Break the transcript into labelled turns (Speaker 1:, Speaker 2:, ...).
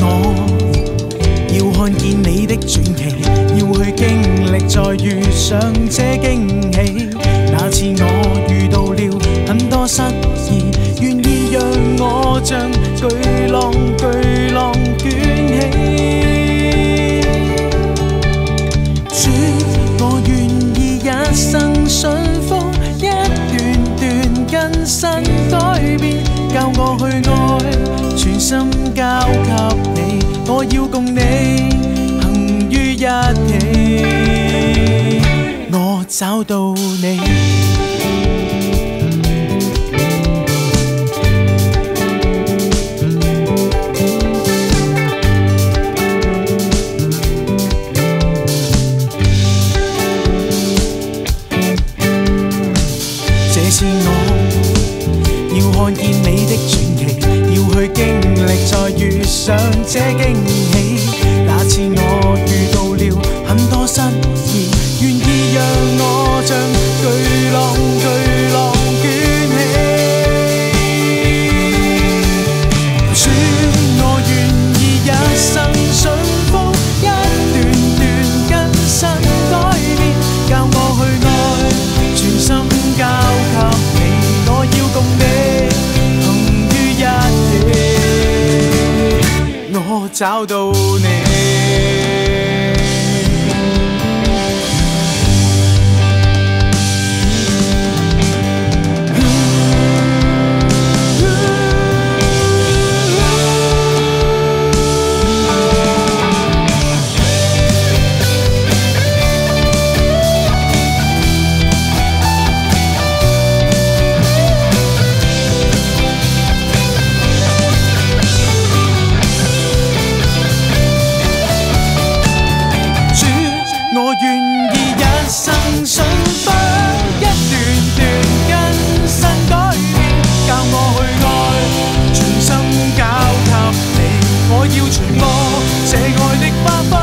Speaker 1: 我要看见你的传奇，要去经历再遇上这惊喜。那次我遇到了很多失意，愿意让我像巨浪段更新改变，教我去爱，全心交给你，我要共你行于一起。我找到你。 看见你的传奇，要去经历再遇上这惊喜。那次我遇到了很多新意，愿意让我我找到你。我这爱的花瓣